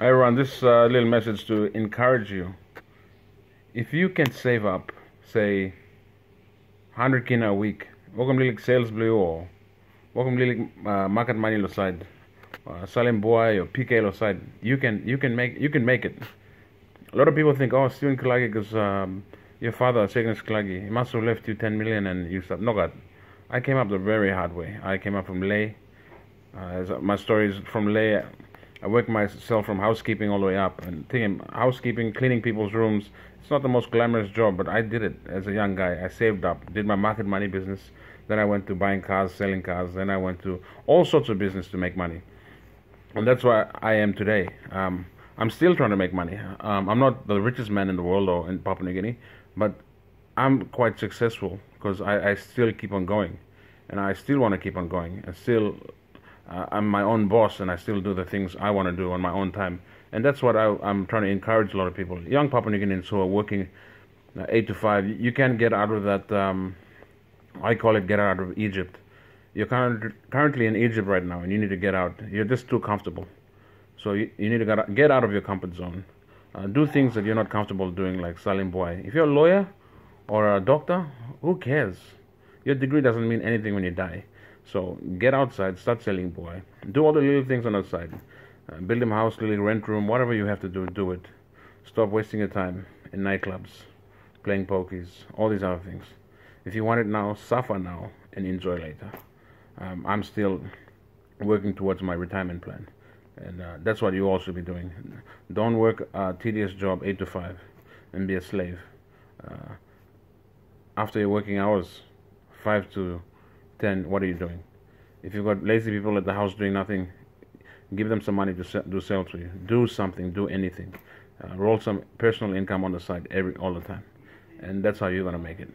I run this uh, little message to encourage you. If you can save up, say, 100 kina a week, welcome lilik sales blue or welcome lilik uh, market money side, uh, selling boy or PK lo side, you can you can make you can make it. A lot of people think, oh, Steven Kilage, because um, your father, Steven Kilage, he must have left you 10 million and you stuff. No, God. I came up the very hard way. I came up from Lae. Uh, my story is from Lae. I worked myself from housekeeping all the way up. And thinking, housekeeping, cleaning people's rooms, it's not the most glamorous job, but I did it as a young guy. I saved up, did my market money business. Then I went to buying cars, selling cars. Then I went to all sorts of business to make money. And that's why I am today. Um, I'm still trying to make money. Um, I'm not the richest man in the world or in Papua New Guinea, but I'm quite successful because I, I still keep on going. And I still want to keep on going. And still uh, I'm my own boss and I still do the things I want to do on my own time. And that's what I, am trying to encourage a lot of people, young Papua New Guineans who are working uh, 8 to 5. You can't get out of that, um, I call it get out of Egypt. You're current, currently in Egypt right now and you need to get out. You're just too comfortable. So you, you need to get out, get out of your comfort zone. Uh, do things that you're not comfortable doing, like selling boy. If you're a lawyer or a doctor, who cares? Your degree doesn't mean anything when you die. So get outside, start selling boy. Do all the little things on the side. Uh, build a house, little rent room, whatever you have to do, do it. Stop wasting your time in nightclubs, playing pokies, all these other things. If you want it now, suffer now and enjoy later. Um, I'm still working towards my retirement plan, and uh, that's what you all should be doing. Don't work a tedious job eight to five and be a slave. Uh, after your working hours, five to then what are you doing? If you've got lazy people at the house doing nothing, give them some money to sell, do sales to you. Do something, do anything. Uh, roll some personal income on the side every all the time, and that's how you're gonna make it.